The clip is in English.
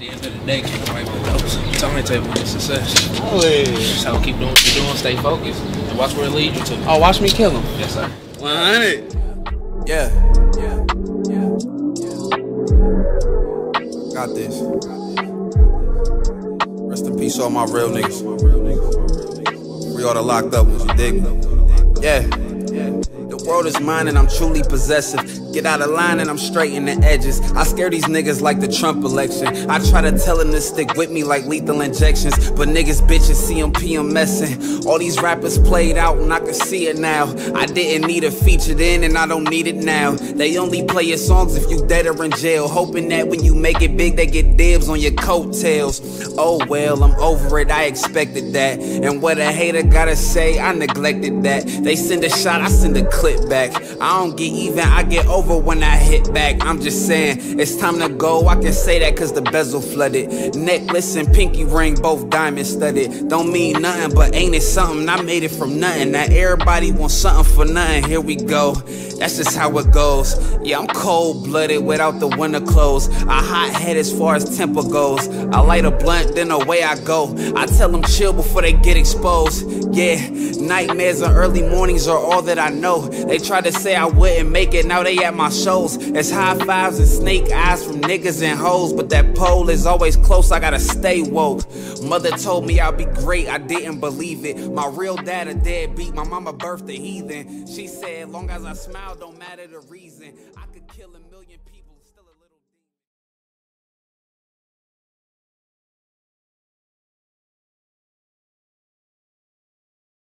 the end of the day, keep the right goals. Timetable is success. Always. So keep doing what you're doing, stay focused, and watch where it leads you to. Oh, watch me kill him. Yes, sir. 100. Yeah. Yeah. Yeah. Yeah got this. Rest in peace, all my real niggas. We all the locked up ones, you dig? Yeah. World is mine and I'm truly possessive. Get out of line and I'm straighten the edges. I scare these niggas like the Trump election. I try to tell them to stick with me like lethal injections. But niggas bitches CMP I'm messing. All these rappers played out and I can see it now. I didn't need a feature in and I don't need it now. They only play your songs if you dead or in jail. Hoping that when you make it big, they get dibs on your coattails. Oh well, I'm over it, I expected that. And what a hater gotta say, I neglected that. They send a shot, I send a clip back. I don't get even, I get over over when I hit back. I'm just saying, it's time to go. I can say that cause the bezel flooded. Necklace and pinky ring, both diamond studded. Don't mean nothing, but ain't it something? I made it from nothing. Now everybody wants something for nothing. Here we go. That's just how it goes. Yeah, I'm cold blooded without the winter clothes. I hot head as far as temper goes. I light a blunt, then away I go. I tell them chill before they get exposed. Yeah, nightmares and early mornings are all that I know. They tried to say I wouldn't make it, now they at my shows. It's high fives and snake eyes from niggas and hoes, but that pole is always close, I gotta stay woke. Mother told me I'll be great, I didn't believe it. My real dad a deadbeat, my mama birthed a heathen. She said, long as I smile, don't matter the reason. I could kill a million people.